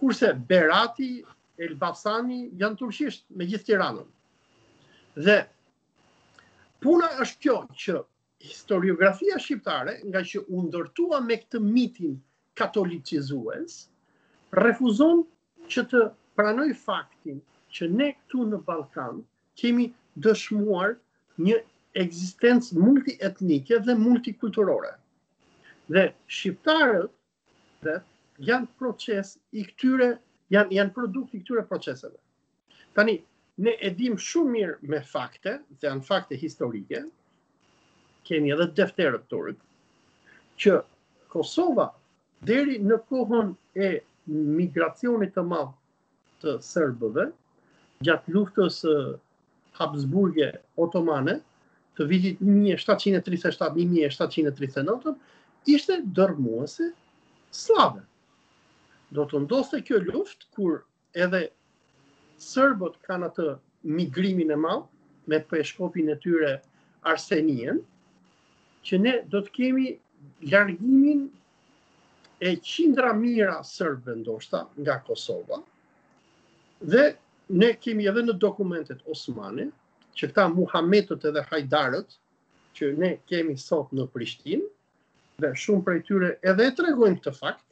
Kurse Berati, Elbasani janë turqisht me gjithë Tiranën. Dhe puna është kjo që historiografia shqiptare, ngaqë u ndërtua me këtë mitin katolicizues, refuzon që të pranojë faktin që ne këtu në Ballkan kemi dëshmuar një ekzistencë multietnike dhe multikulturore. Dhe shqiptarët janë proces i këtyre, janë, janë produkt i këtyre proceseve. Tani, ne e dim shumë mirë me fakte, dhe janë fakte historike, kemi edhe defterët turq, që Kosova, deri në kohën e migracionit të madh, të serbëve gjatë luftës habsburgo-otomane të vitit 1737-1739 ishte dërrmuese sllave. Do të ndodhte kjo luftë kur edhe serbët kanë atë migrimin e madh me peshkopin e tyre Arsenien, që ne do të kemi largimin e qindra mijëra serbëve ndoshta nga Kosova. Dhe ne kemi edhe në dokumentet osmane që këta Muhametet edhe Hajdarët që ne kemi sot në Prishtinë dhe shumë prej tyre edhe e tregojnë këtë fakt.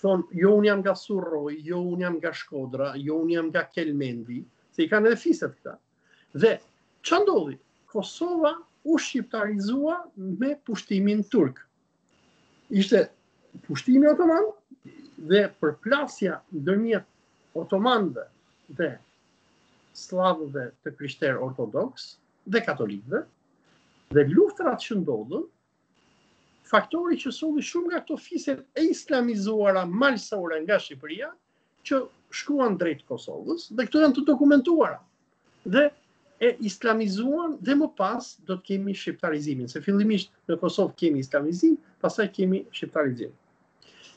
Thonë, jo unë jam nga Surroi, jo unë jam nga Shkodra, jo unë jam nga Kelmendi, se i kanë edhe fiset këta. Dhe ça ndodhi? Kosova u shqiptarizua me pushtimin turk. Ishte pushtimi otoman dhe përplasja ndërmjet otomanëve dhe sllavëve të krishterë ortodoksë dhe katolikëve dhe luftrat që ndodhën faktori që solli shumë nga këto fiset e islamizuara malësore nga Shqipëria, që shkuan drejt Kosovës, dhe këto janë të dokumentuara. Dhe e islamizuan dhe më pas do të kemi shqiptarizimin, se fillimisht në Kosovë kemi islamizim, pastaj kemi shqiptarizim.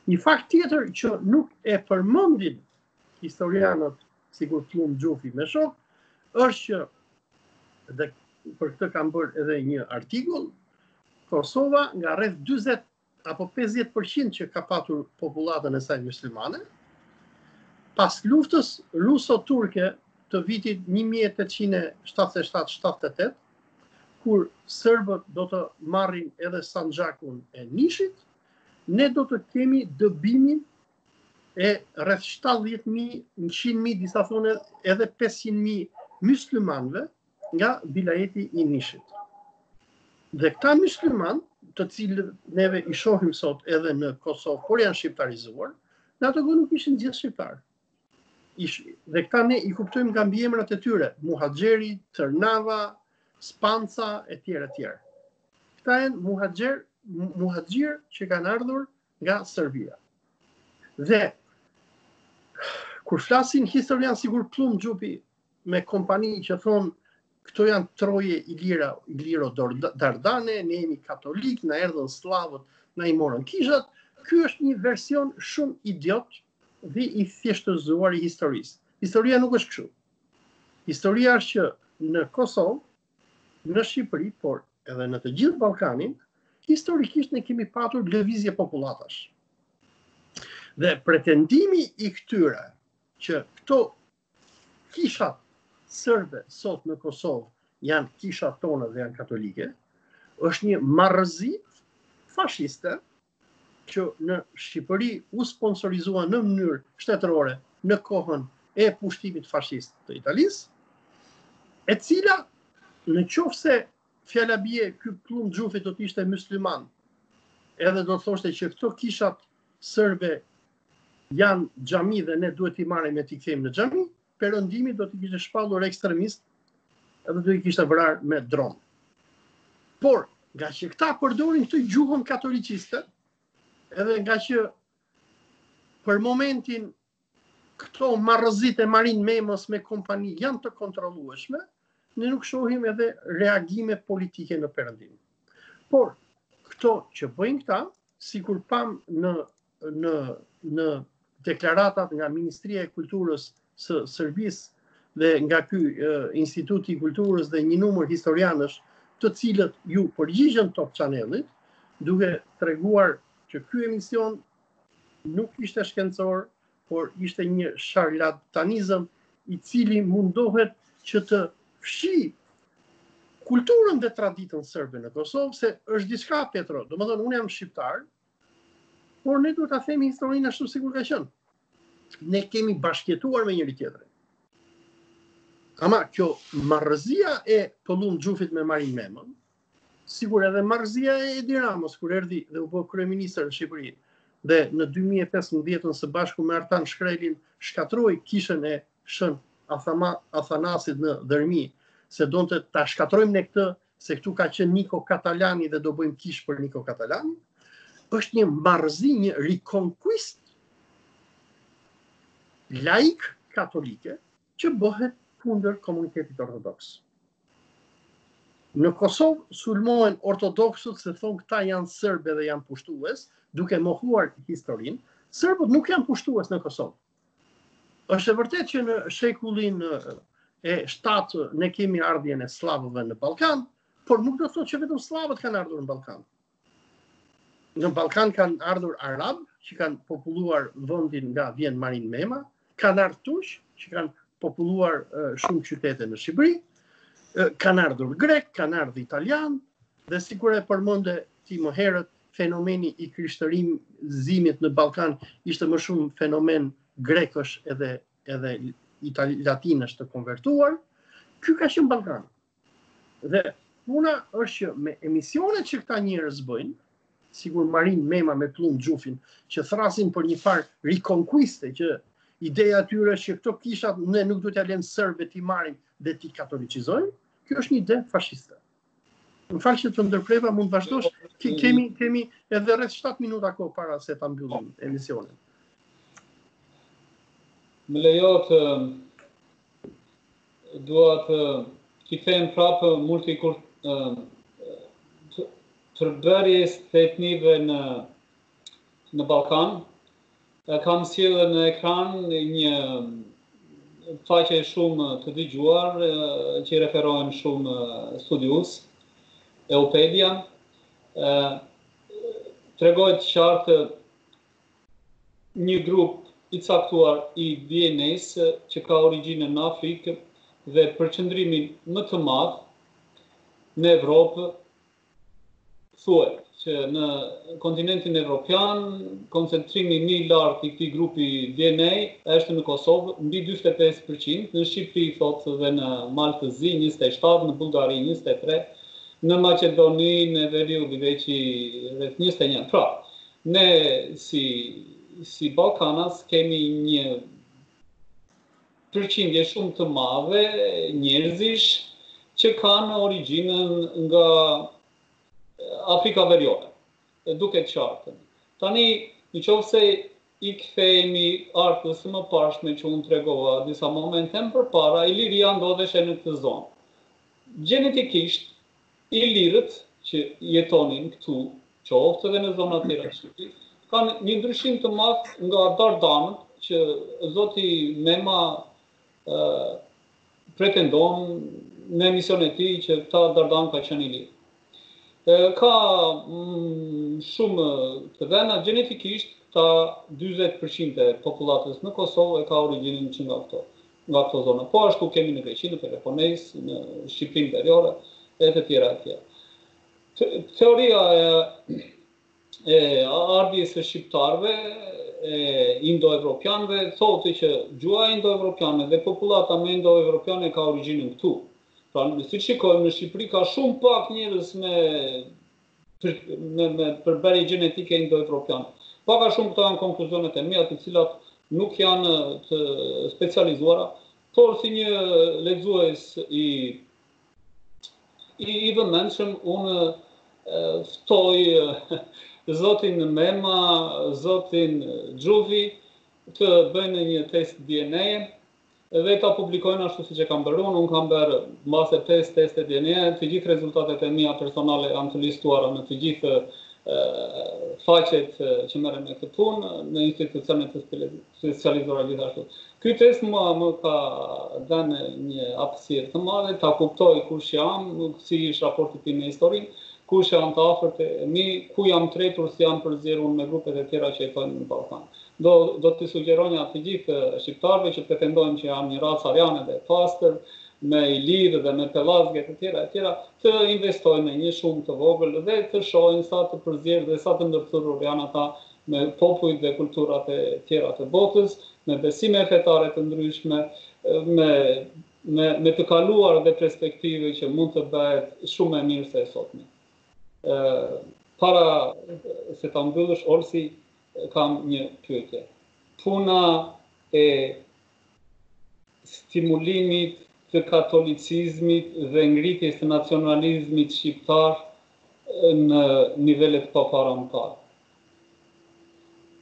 Një fakt tjetër që nuk e përmendin historianët sikur Pëllumb Xhufi me shokë, është që dhe për këtë kam bërë edhe një artikull, Kosova nga rreth 40 apo 50% që ka patur popullatën e saj myslimane, pas luftës ruso-turke të vitit 1877-78, kur sërbët do të marrin edhe Sanxhakun e Nishit, ne do të kemi dëbimin e rreth 70.000, 100.000, disa thonë edhe 500.000 myslimanëve nga vilajeti i Nishit. Dhe këta myslimanë, të cilët neve i shohim sot edhe në Kosovë, por janë shqiptarizuar, në atë kohë nuk ishin gjithë shqiptarë. Ish, dhe këta ne i kuptojmë nga mbiemrat e tyre, Muhaxheri, Tërnava, Spanca e tjera e tjera. Këta janë muhaxherë, muhaxhirë që kanë ardhur nga Serbia. Dhe kur flasin historianë sikur Pëllumb Xhufi me kompani që thonë këto janë troje ilire, iliro-dardane, ne jemi katolikë, na erdhën sllavët, na i morën kishat, ky është një version shumë idiot dhe i thjeshtëzuar i historisë. Historia nuk është kështu. Historia është që në Kosovë në Shqipëri, por edhe në të gjithë Ballkanin, historikisht ne kemi patur lëvizje popullatash. Dhe pretendimi i këtyre që këto kishat sërbe sot në Kosovë janë kishat tona dhe janë katolike, është një marrëzi fashiste që në Shqipëri u sponsorizua në mënyrë shtetërore në kohën e pushtimit fashist të Italisë, e cila në qoftë se fjala bie ky Pëllumb Xhufi do të ishte mysliman, edhe do të thoshte që këto kishat sërbe janë xhami dhe ne duhet t'i marrim e t'i kthejmë në xhami, Perëndimi do t'i kishte shpallur ekstremist edhe do i kishte vrarë me dron. Por, ngaqë këta përdorin këtë gjuhën katoliciste, edhe ngaqë për momentin këto marrëzitë e Marin Memës me kompani janë të kontrollueshme, ne nuk shohim edhe reagime politike në Perëndim. Por, këto që bëjnë këta, sikur pamë në në në deklaratat nga Ministria e Kulturës së Serbisë dhe nga ky Instituti i Kulturës dhe një numër historianësh, të cilët iu përgjigjën Top Channelit, duke treguar që ky emision nuk ishte shkencor, por ishte një sharlatanizëm i cili mundohet që të fshijë kulturën dhe traditën serbe në Kosovë, se është diçka, Petro, domethënë, unë jam shqiptar, Por ne duhet ta themi historinë ashtu sikur ka qenë. Ne kemi bashkëjetuar me njëri-tjetrin. Ama kjo marrëzia e Pëllumb Xhufit me Marin Memën, sikur edhe marrëzia e Edi Ramës, kur erdhi dhe u bë kryeministër në Shqipëri, dhe në 2015-ën së bashku me Artan Shkrelin, shkatërroi kishën e Shën Athama, Athanasit në Dhërmi, se donte ta shkatërrojmë ne këtë se këtu ka qenë Niko Katalani dhe do bëjmë kishë për Niko Katalanin, është një marrëzi, një rikonkuist laike katolike që bëhet kundër komunitetit ortodoks. Në Kosovë sulmohen ortodoksët se thonë këta janë serbë dhe janë pushtues, duke mohuar historinë, serbët nuk janë pushtues në Kosovë, Është e vërtetë që në shekullin e 7 ne kemi ardhjen e sllavëve në Ballkan, por nuk do të thotë që vetëm sllavët kanë ardhur në Ballkan. Në Ballkan kanë ardhur arabë që kanë populluar vendin nga vjen Marin Mema, kanë ardhur turq që kanë populluar shumë qytete në Shqipëri, kanë ardhur grekë, kanë ardhur italianë dhe sikur e përmende ti më herët fenomeni i krishterimzimit në Ballkan ishte më shumë fenomen grekësh edhe edhe itali latinësh të konvertuar, ky ka qenë Ballkan. Dhe puna është që me emisionet që këta njerëz bëjnë, sikur Marin Mema me Pëllumb Xhufin, që thërrasin për njëfarë rikonkuiste që ideja e tyre është që këto kishat ne nuk duhet t'ua lëmë serbëve t'i marrin dhe t'i katolicizojnë, kjo është një ide fashiste. Më fal që të ndërpreva, mund të vazhdosh. Ke, kemi kemi edhe rreth 7 minuta kohë para se ta mbyllim emisionin. Më lejo të dua të të them prapë multikultur të përbërjes të etnive në në Ballkan. Kam sjellë në ekran një faqe shumë të dëgjuar që i referohen shumë studiues, Eupedia. Tregohet qartë një grup i caktuar i DNA-së që ka origjinën në Afrikë dhe përqendrimin më të madh në Evropë Thuhet që në kontinentin evropian koncentrimi më i lartë i këtij grupi DNA është në Kosovë, mbi dyzet e pesë për qind, në Shqipëri thotë dhe në Mal të Zi njëzet e shtatë, në Bullgari njëzet e tre, në Maqedoni, në Veri dhe Greqi rreth njëzet e një. Pra, ne si si ballkanas kemi një përqindje shumë të madhe njerëzish që kanë origjinën nga Afrika Veriore. E duket qartë. Tani, në qoftë se i kthehemi hartës së mëparshme që unë tregova disa momente më përpara, Iliria ndodheshe në këtë zonë. Gjenetikisht, Ilirët që jetonin këtu, qoftë edhe në zona tjera të Shqipërisë, kanë një ndryshim të madh nga Dardanët që zoti Mema pretendon në emisionin e tij që këta Dardanë kanë qenë ilirë. Ka mm, shumë të dhëna gjenetikisht ta 40% e popullatës në Kosovë e ka origjinën që nga këto. nga këto zona. Po ashtu kemi në Greqi, në Peloponez, në Shqipërinë veriore, e të tjera e tjera. Teoria e, e ardhjes së shqiptarëve, e indoevropianve, thotë që gjuha indoevropiane dhe popullata me indoevropiane ka origjinën këtu. Pra, siç shikojmë, në Shqipëri ka shumë pak njerëz me me me përbërje gjenetike indoevropiane. Pak a shumë këto janë konkluzionet e mia, të cilat nuk janë të specializuara, por si një lexues i i, i vëmendshëm unë ftoj zotin Mema, zotin Xhufi të bëjnë një test DNA Edhe ta publikojnë ashtu siç e kam bërë unë, unë kam bërë mbase pesë teste DNA, të gjithë rezultatet e mia personale janë të listuara në të gjithë faqet që merren me këtë punë në institucione të specializuara gjithashtu. Ky test më më ka dhënë një hapësirë të madhe ta kuptoj kush jam, si është raporti im me historinë, kush janë të afërmit e mi, ku jam tretur, si jam përzierë unë me grupet e tjera që jetojnë në Ballkan. Do do t'i sugjeroja të gjithë shqiptarëve që pretendojnë që janë një racë ariane dhe e pastër, me ilirë dhe me pellazgë e të tjera e të tjera, të investojnë në një shumë të vogël dhe të shohin sa të përzierë dhe sa të ndërthurur janë ata me popujt dhe kulturat e tjera të botës, me besime fetare të ndryshme, me me me të kaluar dhe perspektivë që mund të bëhet shumë më e mirë se e sotmja. Ë, para se ta mbyllësh Olsi, kam një pyetje. Puna e stimulimit të katolicizmit dhe ngritjes së nacionalizmit shqiptar në nivele të papara më parë.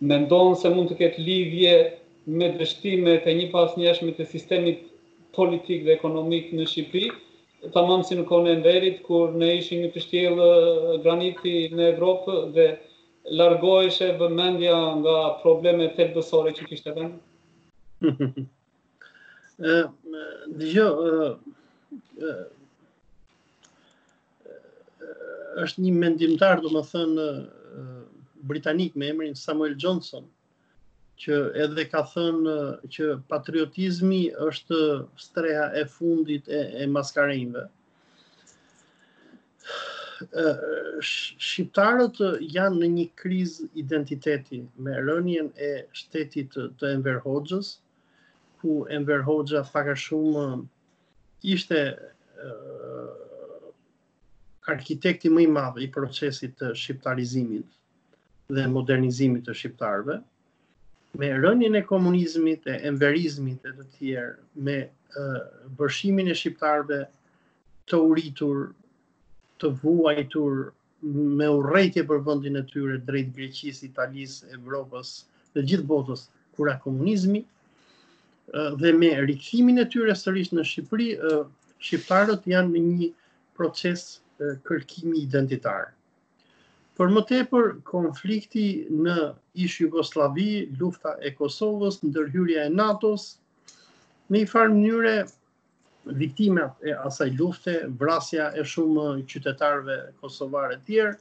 Mendon se mund të ketë lidhje me dështimet e njëpasnjëshme të sistemit politik dhe ekonomik në Shqipëri, tamam si në kohën e Enverit, kur ne ishim një kështjellë graniti në Evropë dhe largoheshe vëmendja nga problemet thelbësore që kishte vendi? Dëgjo, është një mendimtar, domethënë britanik me emrin Samuel Johnson, që edhe ka thënë që patriotizmi është streha e fundit e, e maskarenjve. Shqiptarët janë në një krizë identiteti me rënien e shtetit të Enver Hoxhës, ku Enver Hoxha pak a shumë ishte arkitekti më i madh i procesit të shqiptarizimit dhe modernizimit të shqiptarëve, me rënien e komunizmit, e enverizmit e të tjerë, me vërshimin e shqiptarëve të uritur, të vuajtur, me urrejtje për vëndin e tyre drejt Greqisë, Italisë, Evropës, dhe gjithë botës, kur ra komunizmi, dhe me rikthimin e tyre sërish në Shqipëri, shqiptarët janë në një proces kërkimi identitar. Për më tepër, konflikti në ish-Jugosllavi, lufta e Kosovës, ndërhyrja e NATO-s, në një farë mënyre viktimat e asaj lufte, vrasja e shumë qytetarëve kosovarë e të tjerë,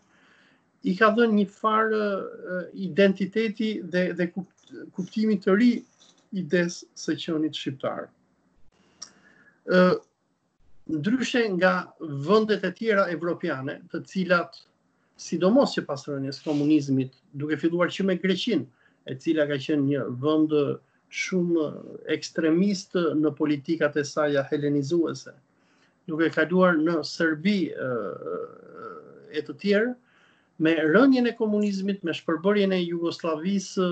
i ka dhënë një farë identiteti dhe, dhe kuptimi të ri idesë së të qënit shqiptar. Ndryshe nga vëndet e tjera evropiane, të cilat sidomos që pas rënies komunizmit, duke filluar që me Greqinë, e cila ka qenë një vend shumë ekstremist në politikat e saja helenizuese, duke kaluar në Serbi e të tjerë, me rënien e komunizmit, me shpërbërjen e Jugosllavisë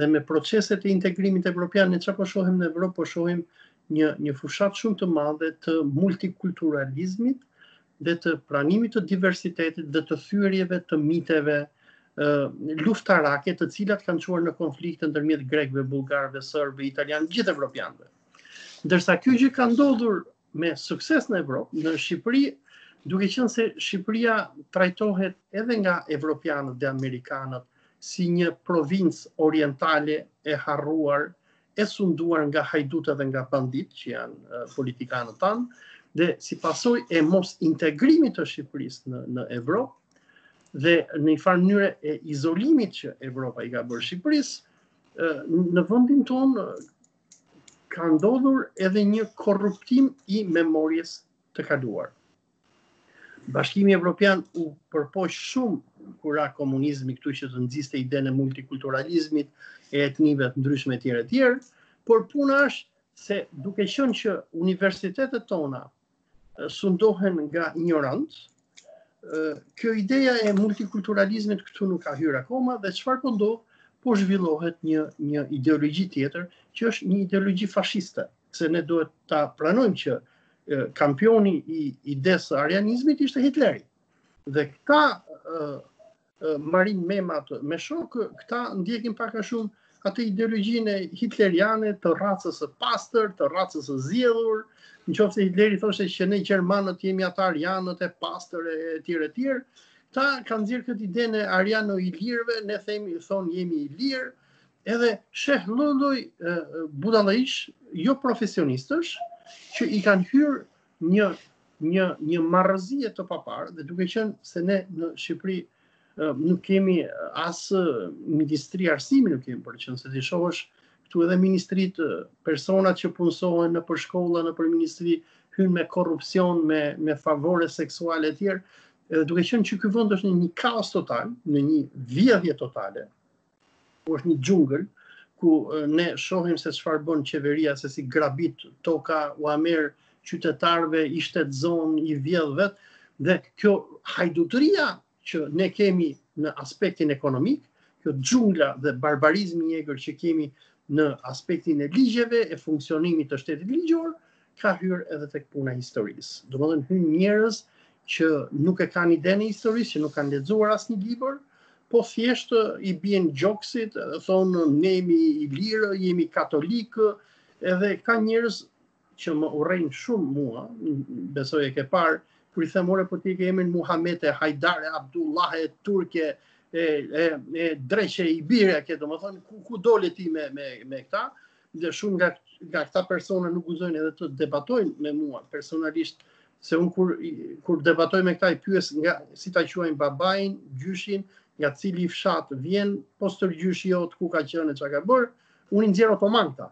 dhe me proceset e integrimit evropian, ne çfarë po shohim në Evropë, po shohim një, një fushatë shumë të madhe të multikulturalizmit, dhe të pranimit të diversitetit dhe të thyerjeve të miteve luftarake të cilat kanë çuar në konflikte ndërmjet grekëve, bullgarëve, serbëve, italianëve, gjithë evropianëve. Ndërsa kjo gjë ka ndodhur me sukses në Evropë, në Shqipëri, duke qenë se Shqipëria trajtohet edhe nga evropianët dhe amerikanët si një provincë orientale e harruar, e sunduar nga hajdutët dhe nga banditët që janë politikanët tanë, dhe si pasojë e mosintegrimit të Shqipërisë në, në Evropë, dhe në një farë mënyre e izolimit që Evropa i ka bërë Shqipërisë, në vendin tonë ka ndodhur edhe një korruptim i memories të kaluar. Bashkimi Evropian u përpoq shumë kur ra komunizmi këtu që të nxiste idenë e multikulturalizmit, e etnive të ndryshme etj etj, por puna është se duke qenë që universitetet tona sundohen nga injorantë, kjo ideja e multikulturalizmit këtu nuk ka hyrë akoma dhe çfarë po ndodh, po zhvillohet një një ideologji tjetër që është një ideologji fashiste. se ne duhet ta pranojmë që kampioni i idesë së arianizmit ishte Hitleri. Dhe këta Marin Memat me shokë, këta ndjekin pak a shumë atë ideologjinë hitleriane të racës së pastër, të racës së zgjedhur, në qoftë se Hitleri thoshte që ne gjermanët jemi ata arianët e pastër e etj etj. Këta kanë nxjerrë këtë idenë ariano-ilirëve, ne themi thonë jemi ilirë, Edhe sheh lloj-lloj budallenjsh joprofesionistësh që i kanë hyrë një një një marrëzie të paparë dhe duke qenë se ne në Shqipëri nuk kemi as ministri arsimi nuk kemi për qenë se t'i shohësh këtu edhe ministrit personat që punësohen nëpër shkolla nëpër ministri hyjnë me korrupsion me me favore seksuale etj edhe duke qenë që ky vend është në një kaos total në një vjedhje totale ku është një xhungël, ku ne shohim se çfarë bën qeveria, se si grabit toka, ua merr qytetarëve, i shtetëzon, i vjedh vetë, dhe kjo hajdutëria që ne kemi në aspektin ekonomik, kjo xhungla dhe barbarizmi i egër që kemi në aspektin e ligjeve, e funksionimit të shtetit ligjor, ka hyrë edhe tek puna e historisë. domethënë hyn njerëz që nuk e kanë idenë e historisë, që nuk kanë lexuar asnjë libër, po thjesht i bien gjoksit, thonë ne jemi ilirë, jemi katolikë, edhe ka njerëz që më urrejnë shumë mua, besoj e ke parë, kur i them ore po ti ke emrin Muhamet e Hajdar e Abdullah e turk e e e dreq e i biri e domethën ku ku dole ti me me me këta dhe shumë nga nga këta persona nuk guxojnë edhe të debatojnë me mua personalisht se un kur kur debatoj me këta i pyes nga si ta quajnë babain, gjyshin, nga cili fshat vjen, po stërgjyshi jot ku ka qenë e çka ka bër, un i nxjerr otoman këta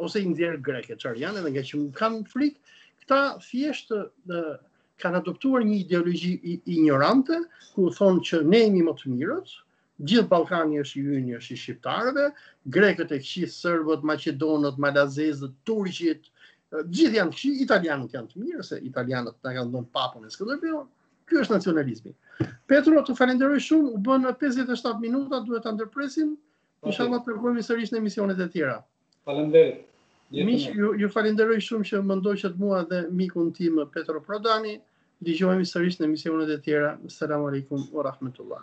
ose i nxjerr grek e çfarë janë edhe ngaqë kanë frikë, këta thjesht kanë adoptuar një ideologji injorante ku thonë që ne jemi më të mirët, Gjithë Ballkani është i yni, është i shqiptarëve, grekët të këqij, serbët, maqedonët, malazezët, turqit, gjithë janë të këqij, italianët janë të mirë, se italianët na kanë dhënë papën e Skënderbeut. Ky është nacionalizmi. Petro, të falenderoj shumë, u bënë 57 minuta, duhet ta ndërpresim. Po, po. Inshallah të takohemi sërish në emisionet e tjera. Faleminderit. Miq, ju, ju falenderoj shumë që më ndoqët mua dhe mikun tim Petro Prodani. Dëgjohemi sërish në emisionet e tjera. Selam aleikum wa rahmetullah.